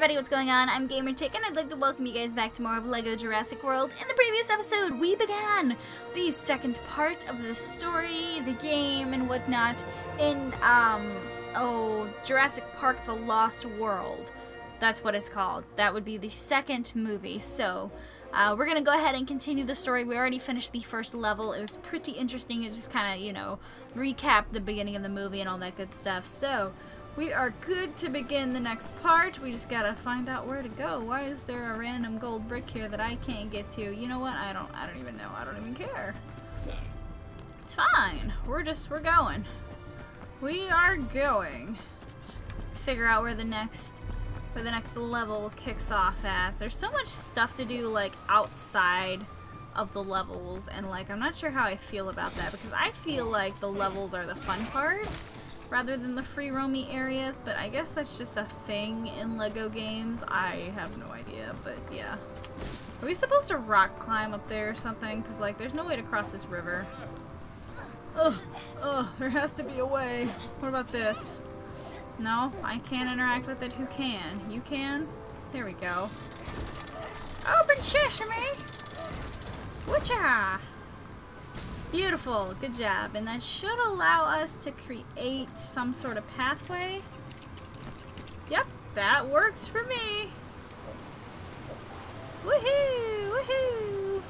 everybody, what's going on? I'm Gamer Chick, and I'd like to welcome you guys back to more of LEGO Jurassic World. In the previous episode, we began the second part of the story, the game, and whatnot in, um, oh, Jurassic Park The Lost World. That's what it's called. That would be the second movie, so... Uh, we're gonna go ahead and continue the story. We already finished the first level. It was pretty interesting. It just kind of, you know, recapped the beginning of the movie and all that good stuff. So, we are good to begin the next part. We just gotta find out where to go. Why is there a random gold brick here that I can't get to? You know what? I don't I don't even know. I don't even care. It's fine. We're just we're going. We are going. Let's figure out where the next where the next level kicks off at. There's so much stuff to do like outside of the levels and like I'm not sure how I feel about that because I feel like the levels are the fun part rather than the free roamy areas, but I guess that's just a thing in LEGO games. I have no idea, but yeah. Are we supposed to rock climb up there or something? Because, like, there's no way to cross this river. Ugh, ugh, there has to be a way. What about this? No, I can't interact with it. Who can? You can? There we go. Open sesame! Whatcha? Beautiful, good job. And that should allow us to create some sort of pathway. Yep, that works for me. Woohoo, woohoo.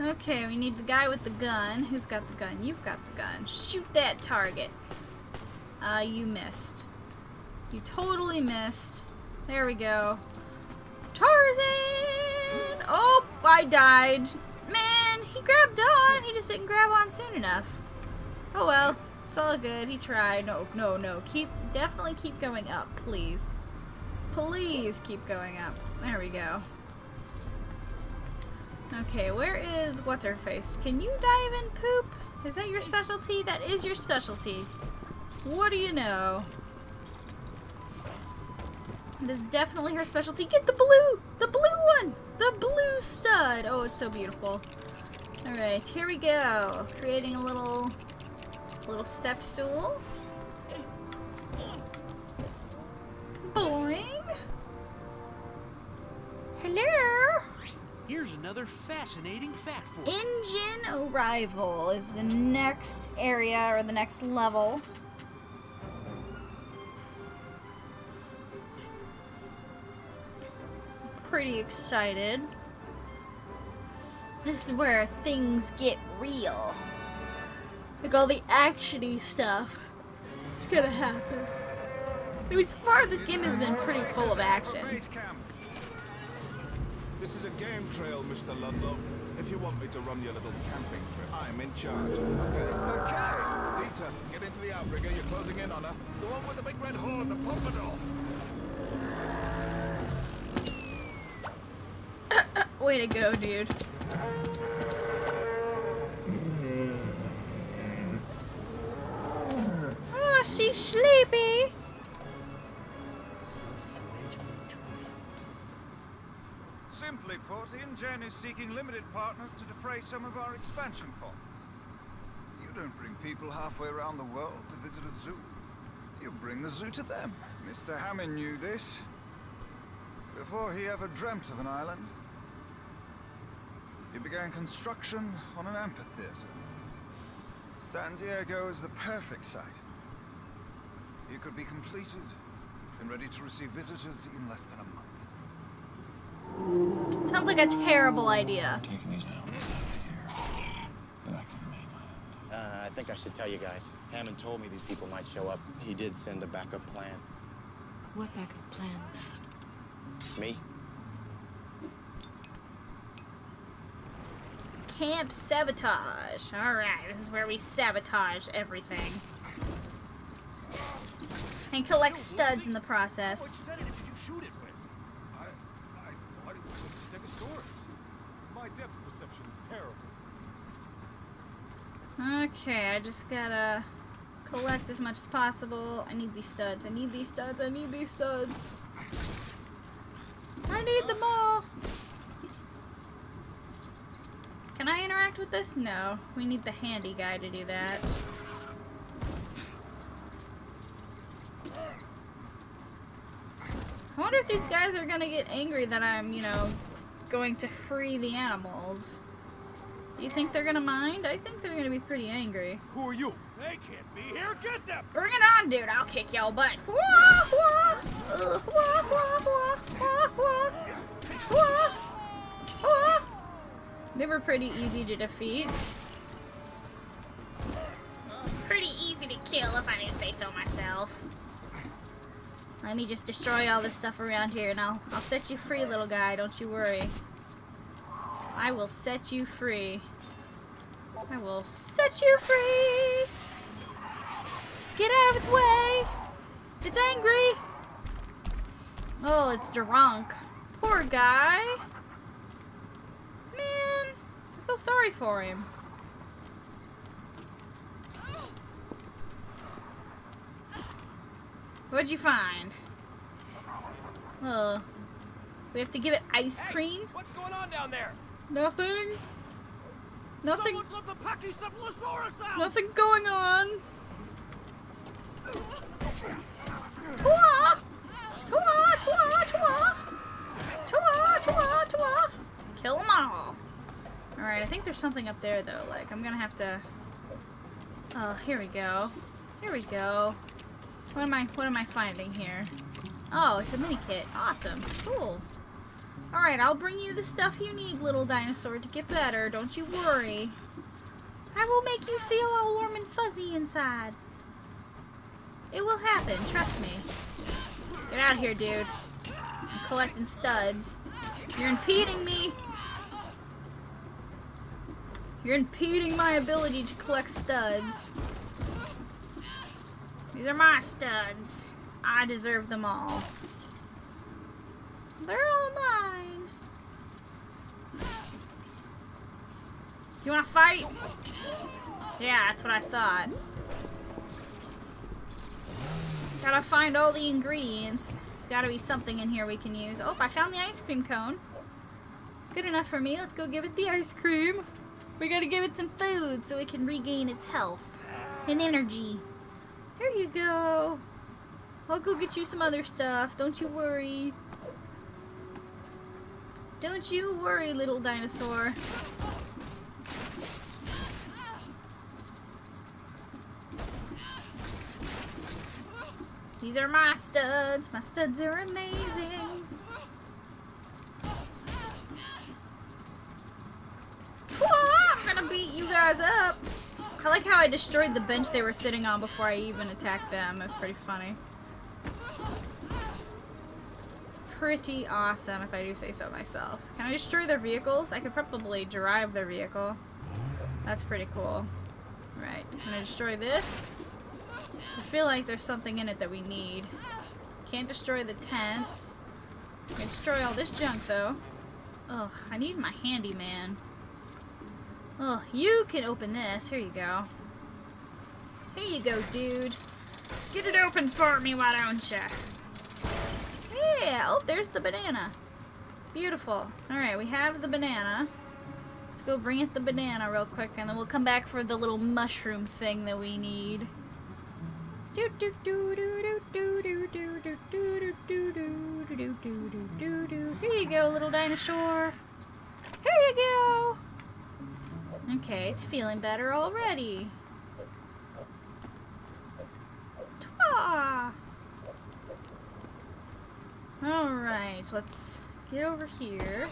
Okay, we need the guy with the gun. Who's got the gun? You've got the gun. Shoot that target. Uh, you missed. You totally missed. There we go. Tarzan! Oh, I died. Man, he grabbed on. He just didn't grab on soon enough. Oh well. It's all good. He tried. No, no, no. Keep, definitely keep going up, please. Please keep going up. There we go. Okay, where is what's-her-face? Can you dive in poop? Is that your specialty? That is your specialty. What do you know? It is definitely her specialty. Get the blue! The blue one! The blue stud! Oh, it's so beautiful. Alright, here we go. Creating a little, little step stool. Boing! Hello! Here's another fascinating fact for you. InGen arrival is the next area or the next level. Pretty excited. This is where things get real. Like all the actiony stuff is gonna happen. I mean, so far this game has been pretty full of action. This is a game trail, Mr. Ludlow. If you want me to run your little camping trip, I'm in charge. Okay? Okay. Dieter, get into the outrigger. You're closing in on her. The one with the big red horn, the pompadour. Way to go, dude. Oh, she's sleepy. Simply put, InGen is seeking limited partners to defray some of our expansion costs. You don't bring people halfway around the world to visit a zoo. You bring the zoo to them. Mr. Hammond knew this. Before he ever dreamt of an island, he began construction on an amphitheater. San Diego is the perfect site. It could be completed and ready to receive visitors in less than a month. Sounds like a terrible idea. Taking these animals out of here. Back to the mainland. Uh, I think I should tell you guys. Hammond told me these people might show up. He did send a backup plan. What backup plan? Me? Camp sabotage. Alright, this is where we sabotage everything. And collect studs in the process. What said it? Did you shoot it with? I, I thought it was a stegosaurus. My depth perception is terrible. Okay, I just gotta collect as much as possible. I need these studs. I need these studs. I need these studs. I need them all. Can I interact with this? No. We need the handy guy to do that. I wonder if these guys are gonna get angry that I'm, you know, going to free the animals. Do you think they're gonna mind? I think they're gonna be pretty angry. Who are you? They can't be here. Get them. Bring it on, dude. I'll kick y'all butt. Wah, wah. Ugh, wah, wah, wah, wah, wah. Wah, wah. They were pretty easy to defeat. Pretty easy to kill, if I do say so myself. Let me just destroy all this stuff around here, and I'll, I'll set you free, little guy. Don't you worry. I will set you free. I will set you free! Let's get out of its way! It's angry! Oh, it's drunk. Poor guy. Feel sorry for him. What'd you find? Oh. We have to give it ice cream? What's going on down there? Nothing. Nothing. Someone's let the Pachycephalosaurus out. Nothing going on. Twa! Twa! Twa! Twa! Twa! Twa! Twa! Kill them all. Alright, I think there's something up there though. Like, I'm gonna have to... Oh, here we go. Here we go. What am I, what am I finding here? Oh, it's a mini kit. Awesome. Cool. Alright, I'll bring you the stuff you need, little dinosaur, to get better. Don't you worry. I will make you feel all warm and fuzzy inside. It will happen, trust me. Get out of here, dude. I'm collecting studs. You're impeding me. You're impeding my ability to collect studs. These are my studs. I deserve them all. They're all mine. You wanna fight? Yeah, that's what I thought. Gotta find all the ingredients. There's gotta be something in here we can use. Oh, I found the ice cream cone. Good enough for me. Let's go give it the ice cream. We gotta give it some food so it can regain its health and energy. Here you go. I'll go get you some other stuff. Don't you worry. Don't you worry, little dinosaur. These are my studs. My studs are amazing. Whoa, I'm gonna beat you guys up. I like how I destroyed the bench they were sitting on before I even attacked them. That's pretty funny. It's Pretty awesome, if I do say so myself. Can I destroy their vehicles? I could probably drive their vehicle. That's pretty cool. Right, can I destroy this? I feel like there's something in it that we need. Can't destroy the tents. Can destroy all this junk, though. Ugh, I need my handyman. Oh, you can open this. Here you go. Here you go, dude. Get it open for me, why don't you? Yeah. Oh, there's the banana. Beautiful. Alright, we have the banana. Let's go bring it the banana real quick, and then we'll come back for the little mushroom thing that we need. Do do do do do do do do do do do do do do do do do. Here you go, little dinosaur. Here you go. Okay, it's feeling better already. Alright, let's get over here.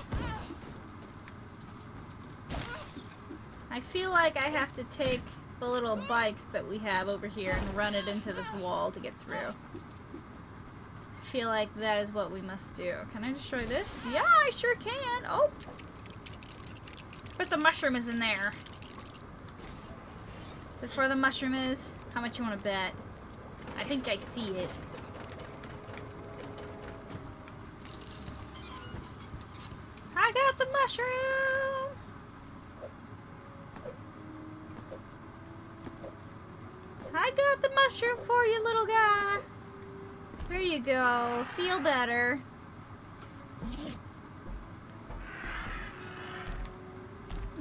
I feel like I have to take the little bikes that we have over here and run it into this wall to get through. I feel like that is what we must do. Can I destroy this? Yeah, I sure can. Oh, but the mushroom is in there. Is this where the mushroom is? How much you want to bet? I think I see it. I got the mushroom! I got the mushroom for you, little guy. There you go. Feel better.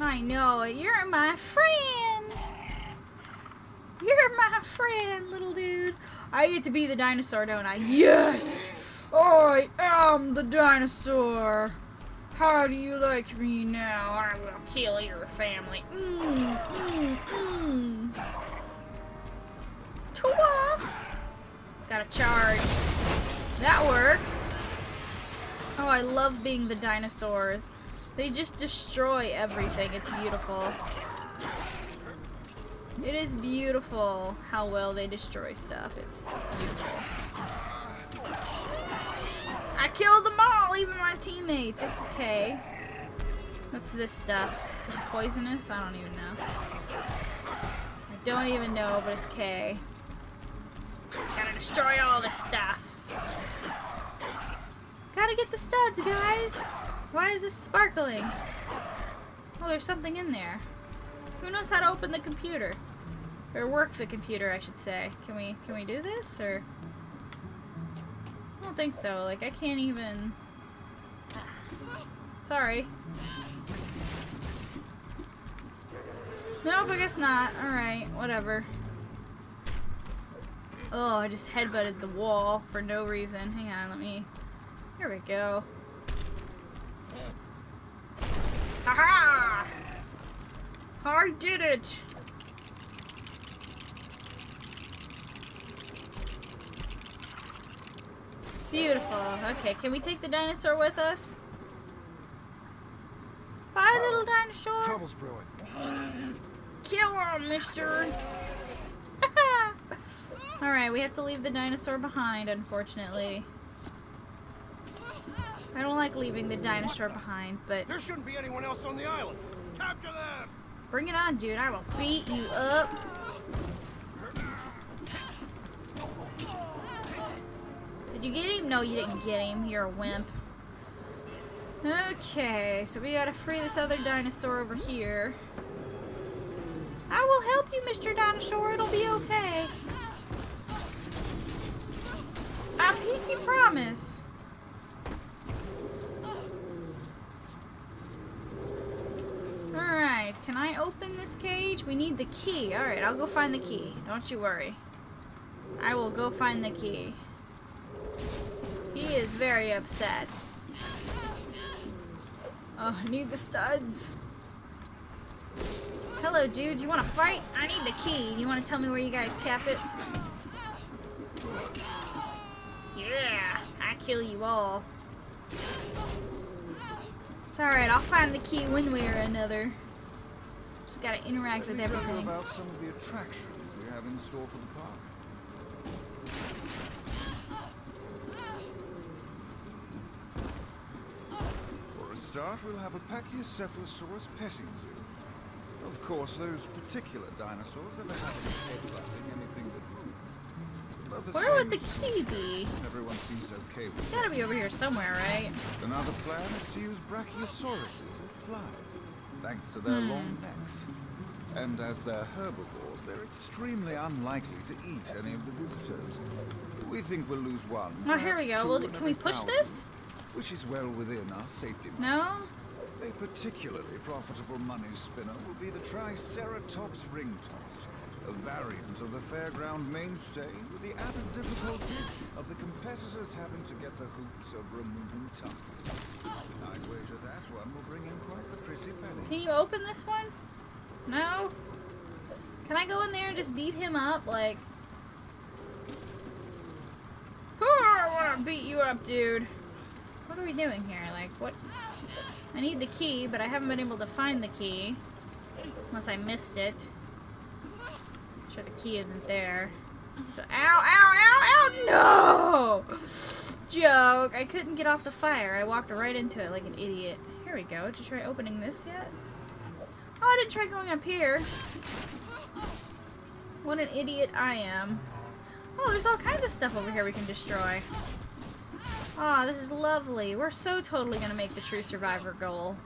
I know. You're my friend. You're my friend, little dude. I get to be the dinosaur, don't I? Yes! I am the dinosaur. How do you like me now? I will kill your family. Mmm, mmm, mmm. Tua! Gotta charge. That works. Oh, I love being the dinosaurs. They just destroy everything. It's beautiful. It is beautiful how well they destroy stuff. It's beautiful. I killed them all, even my teammates. It's okay. What's this stuff? Is this poisonous? I don't even know. I don't even know, but it's okay. Gotta destroy all this stuff. Gotta get the studs, guys. Why is this sparkling? Oh, there's something in there. Who knows how to open the computer? Or work the computer, I should say. Can we can we do this or I don't think so. Like I can't even Sorry. Nope, I guess not. Alright, whatever. Oh, I just headbutted the wall for no reason. Hang on, let me... Here we go. Haha! I did it! Beautiful. Okay, can we take the dinosaur with us? Bye, uh, little dinosaur. Trouble's brewing. Kill him, mister. Alright, we have to leave the dinosaur behind, unfortunately. I don't like leaving the dinosaur behind, but There shouldn't be anyone else on the island. Capture them! bring it on, dude. I will beat you up. Did you get him? No, you didn't get him. You're a wimp. Okay, so we gotta free this other dinosaur over here. I will help you, Mr. Dinosaur. It'll be okay. I pinky promise. Alright, can I open this cage? We need the key. Alright, I'll go find the key. Don't you worry. I will go find the key. He is very upset. Oh, I need the studs. Hello, dudes. You want to fight? I need the key. You want to tell me where you guys cap it? Yeah, I kill you all. It's alright, I'll find the key one way or another. Just gotta interact with Let you everything. about some of the attractions we have in store for the park. For a start, we'll have a Pachycephalosaurus petting zoo. Of course, those particular dinosaurs have a habit of headbutting anything that moves. Where would the key be? Everyone seems okay with It's gotta be over here somewhere, right? Another plan is to use brachiosauruses as slides, thanks to their hmm. long necks. And as they're herbivores, they're extremely unlikely to eat any of the visitors. We think we'll lose one. Oh, here we go. Well, can we push thousand, this? Which is well within our safety No? Particularly profitable money spinner will be the Triceratops ring toss, a variant of the fairground mainstay with the added difficulty of the competitors having to get the hoops over a moving. I'd wager that one will bring in quite the pretty penny. Can you open this one? No? Can I go in there and just beat him up? Like. Oh, I wanna beat you up, dude. What are we doing here? Like, what? I need the key, but I haven't been able to find the key. Unless I missed it. Sure the key isn't there. So, ow, ow, ow, ow, no! Joke. I couldn't get off the fire. I walked right into it like an idiot. Here we go. Did you try opening this yet? Oh, I didn't try going up here. What an idiot I am. Oh, there's all kinds of stuff over here we can destroy. Oh, this is lovely. We're so totally gonna make the true survivor goal.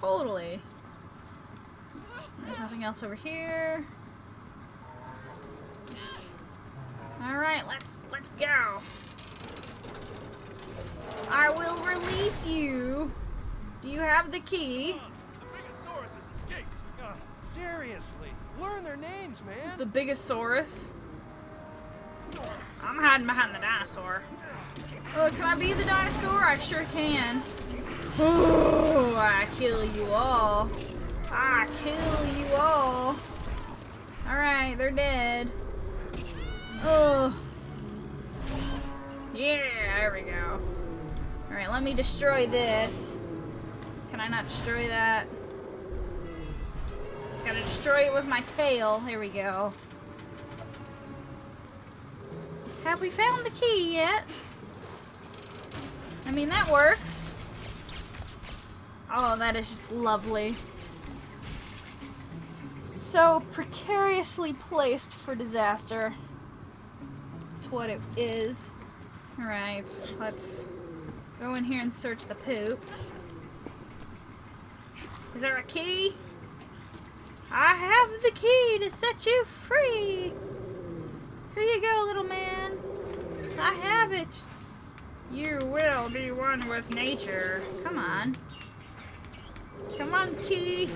Totally. There's nothing else over here. Alright, let's let's go. I will release you. Do you have the key? The Bigosaurus has escaped. Uh, seriously, learn their names, man. The Bigosaurus. I'm hiding behind the dinosaur. Oh, can I be the dinosaur? I sure can. Oh, I kill you all. I kill you all. Alright, they're dead. Oh. Yeah, there we go. Alright, let me destroy this. Can I not destroy that? Gotta destroy it with my tail. There we go. Have we found the key yet? I mean, that works. Oh, that is just lovely. So precariously placed for disaster. That's what it is. Alright, let's go in here and search the poop. Is there a key? I have the key to set you free. Here you go, little man. I have it. You will be one with nature. Come on. Come on, key.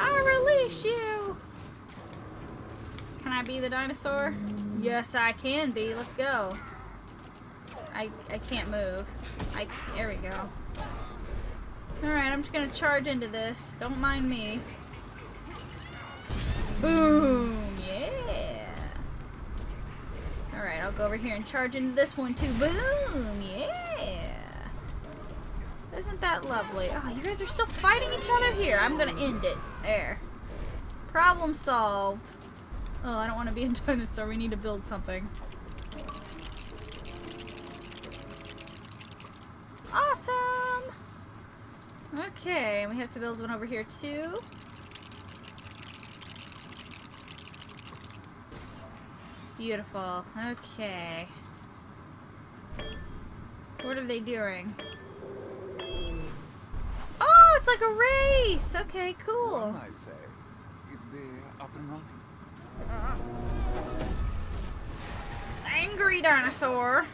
I release you. Can I be the dinosaur? Yes, I can be. Let's go. I I can't move. I there we go. Alright, I'm just gonna charge into this. Don't mind me. Boom! Yeah! Alright, I'll go over here and charge into this one too. Boom! Yeah! Isn't that lovely? Oh, you guys are still fighting each other here. I'm gonna end it. There. Problem solved. Oh, I don't want to be a dinosaur. We need to build something. Awesome! Okay, we have to build one over here too. Beautiful. Okay. What are they doing? Oh, it's like a race! Okay, cool. I'd say you'd be up and running. Angry dinosaur.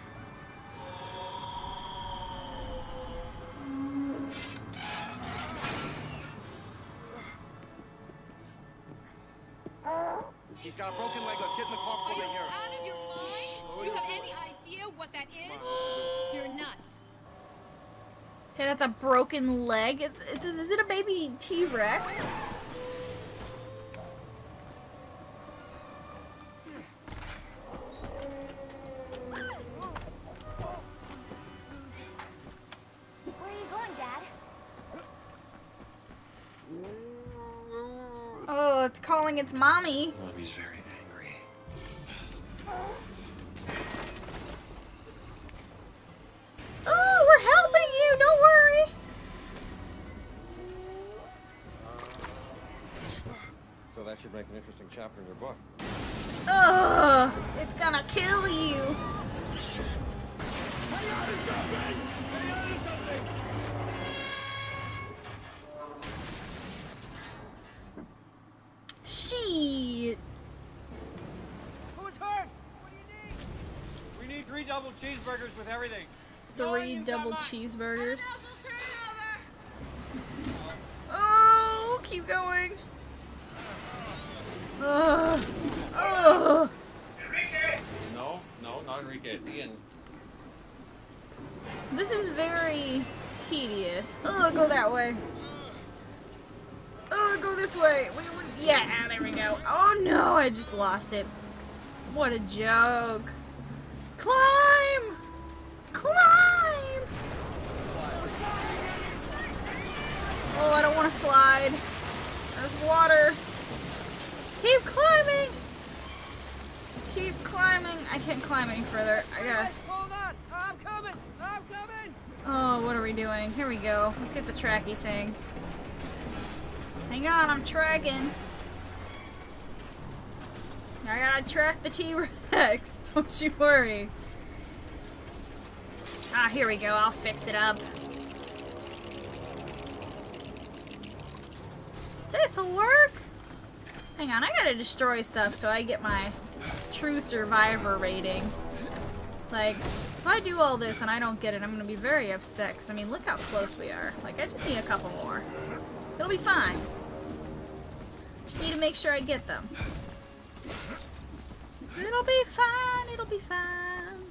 He's got a broken leg. Let's get in the car before they hear us. Out of your mind? Do you have any idea what that is? You're nuts. It has a broken leg. It's, it's, is it a baby T-Rex? Where are you going, Dad? Oh, it's calling its mommy. Mommy's very interesting in your book. Ugh, it's gonna kill you. Shit. Who's hurt? What do you need? We need three double cheeseburgers with everything. Three double cheeseburgers. turnover. Oh, keep going. Ugh. Ugh. No, no, not Enrique. It's Ian. This is very tedious. Oh, go that way. Oh, go this way. We, we, yeah, ah, there we go. Oh no, I just lost it. What a joke. Climb! Climb! Oh, I don't want to slide. There's water. Keep climbing! Keep climbing. I can't climb any further. I gotta... Hold on. I'm coming. I'm coming. Oh, what are we doing? Here we go. Let's get the tracky thing. Hang on, I'm tracking. I gotta track the T-Rex. Don't you worry. Ah, here we go. I'll fix it up. This'll work. Hang on, I gotta destroy stuff so I get my true survivor rating. Like, if I do all this and I don't get it, I'm gonna be very upset. 'cause, I mean, look how close we are. Like, I just need a couple more. It'll be fine. Just need to make sure I get them. It'll be fine. It'll be fine.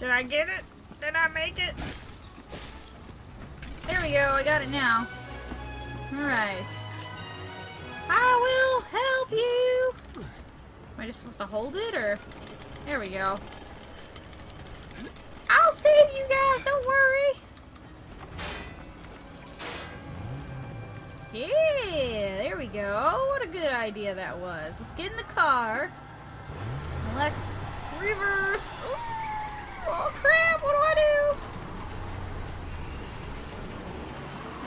Did I get it? Did I make it? There we go. I got it now. Alright. I will help you. Am I just supposed to hold it or? There we go. I'll save you guys. Don't worry. Yeah, there we go. What a good idea that was. Let's get in the car. Let's reverse. Ooh, oh crap, what do I do?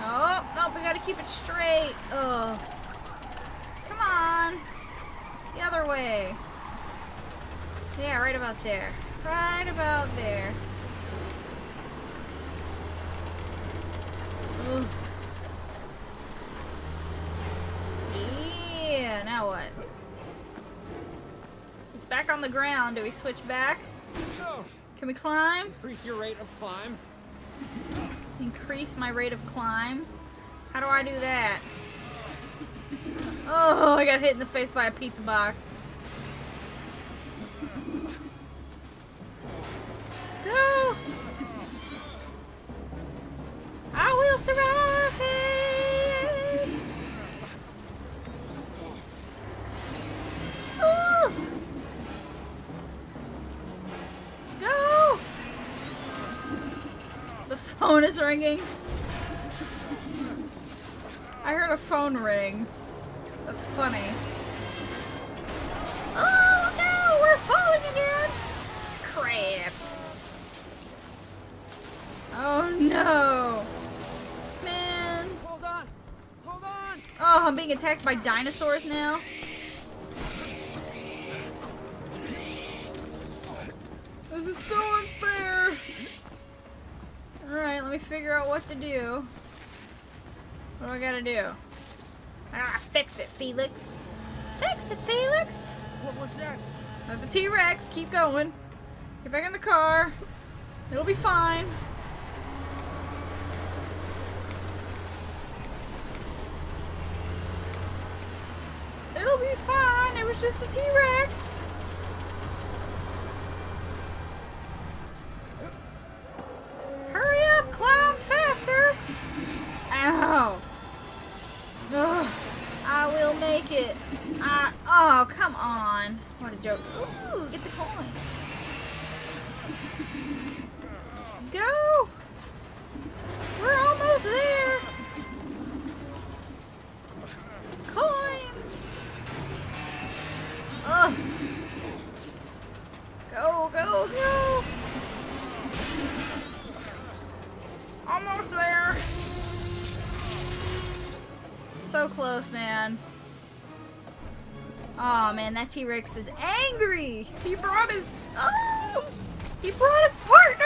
Oh, no, we gotta keep it straight. Oh. Come on. The other way. Yeah, right about there. Right about there. Ooh. Yeah, now what? It's back on the ground. Do we switch back? Can we climb? increase your rate of climb. Increase my rate of climb. How do I do that? Oh, I got hit in the face by a pizza box. Go! I will survive! Oh. Go! The phone is ringing. I heard a phone ring. That's funny. Oh no, we're falling again! Crap. Oh no. Man. Hold on. Hold on. Oh, I'm being attacked by dinosaurs now. This is so unfair. Alright, let me figure out what to do. What do I gotta do? Ah, fix it, Felix. Fix it, Felix. What was that? That's a T-Rex. Keep going. Get back in the car. It'll be fine. It'll be fine. It was just the T-Rex. So close, man. Oh man, that T-Rex is angry. He brought his oh, he brought his partner.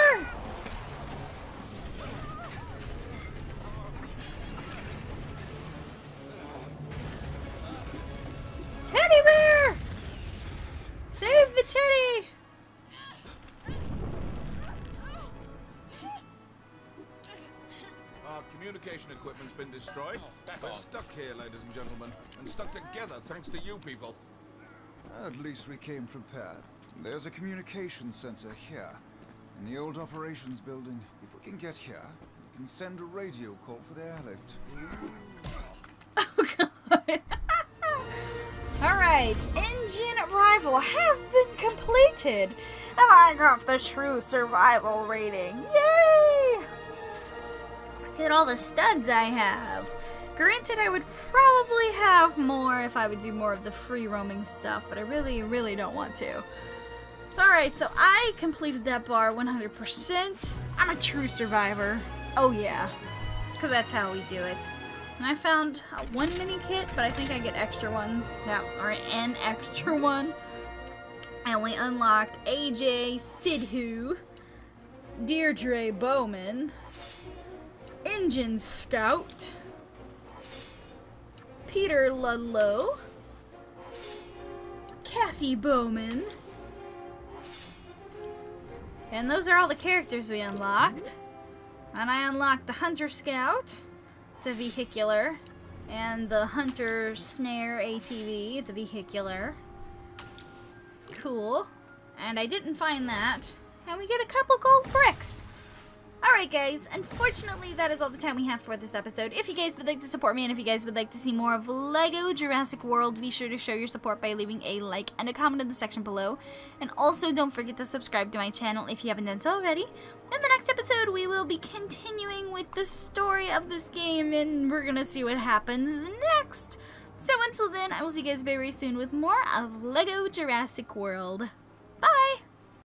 Gentlemen, and stuck together thanks to you people. At least we came prepared. There's a communications center here, in the old operations building. If we can get here, we can send a radio call for the airlift. Oh god. Alright, InGen arrival has been completed. And I got the true survival rating. Yay! Look at all the studs I have. Granted, I would probably have more if I would do more of the free roaming stuff, but I really, really don't want to. Alright, so I completed that bar 100%. I'm a true survivor. Oh yeah. Because that's how we do it. And I found uh, one mini kit, but I think I get extra ones. Yeah, or an extra one. I only unlocked Ajay Sidhu, Deirdre Bowman, InGen Scout, Peter Ludlow, Cathy Bowman, and those are all the characters we unlocked. And I unlocked the Hunter Scout, it's a vehicular, And the Hunter Snare ATV, it's a vehicular. Cool. And I didn't find that. And we get a couple gold bricks. Alright guys, unfortunately that is all the time we have for this episode. If you guys would like to support me and if you guys would like to see more of LEGO Jurassic World, be sure to show your support by leaving a like and a comment in the section below. And also don't forget to subscribe to my channel if you haven't done so already. In the next episode we will be continuing with the story of this game and we're gonna see what happens next. So until then, I will see you guys very soon with more of LEGO Jurassic World.